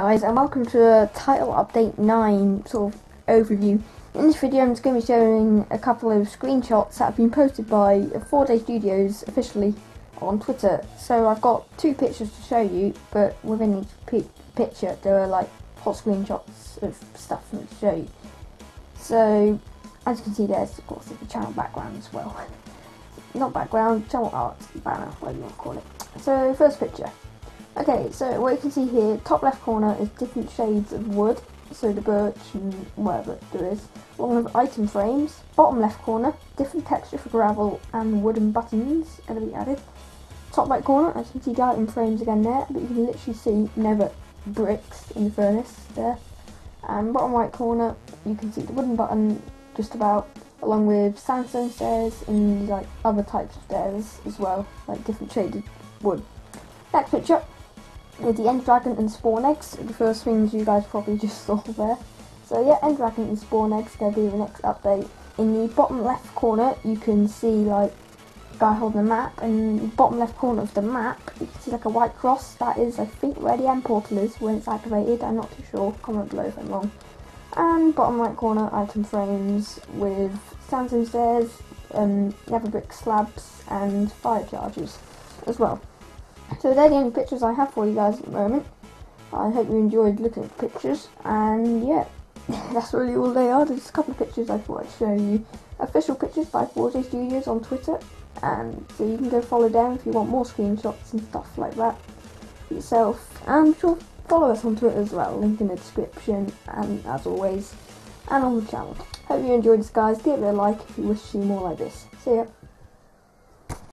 guys and welcome to a title update 9 sort of overview. In this video I'm just going to be showing a couple of screenshots that have been posted by 4J Studios officially on Twitter. So I've got two pictures to show you but within each picture there are like hot screenshots of stuff to show you. So as you can see there's of course the channel background as well. Not background, channel art, banner, whatever you want to call it. So first picture. Okay, so what you can see here, top left corner is different shades of wood, so the birch and whatever there is, along with item frames. Bottom left corner, different texture for gravel and wooden buttons are going to be added. Top right corner, as you can see the item frames again there, but you can literally see nether bricks in the furnace there. And bottom right corner, you can see the wooden button just about, along with sandstone stairs and like other types of stairs as well, like different shaded wood. Next picture, with the End Dragon and Spawn Eggs, the first things you guys probably just saw there. So yeah, End Dragon and Spawn Eggs to be the next update. In the bottom left corner, you can see like guy holding a map, and bottom left corner of the map, you can see like a white cross. That is, I think, where the end portal is when it's activated. I'm not too sure. Comment below if I'm wrong. And bottom right corner, item frames with sandstone stairs, um, nether brick slabs, and fire charges as well. So they're the only pictures I have for you guys at the moment. I hope you enjoyed looking at the pictures, and yeah, that's really all they are. There's a couple of pictures I thought I'd show you. Official pictures by 4J Studios on Twitter, and so you can go follow them if you want more screenshots and stuff like that yourself. And sure, follow us on Twitter as well, link in the description, and as always, and on the channel. Hope you enjoyed this guys, give it a like if you wish to see more like this. See ya.